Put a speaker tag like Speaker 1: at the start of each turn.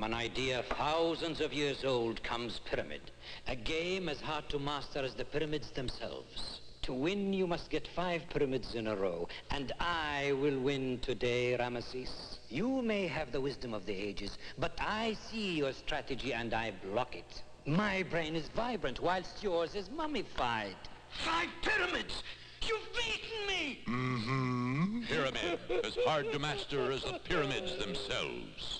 Speaker 1: From an idea thousands of years old comes pyramid. A game as hard to master as the pyramids themselves. To win, you must get five pyramids in a row. And I will win today, Rameses. You may have the wisdom of the ages, but I see your strategy and I block it. My brain is vibrant, whilst yours is mummified. Five pyramids! You've beaten me! Mm-hmm.
Speaker 2: Pyramid, as hard to master as the pyramids themselves.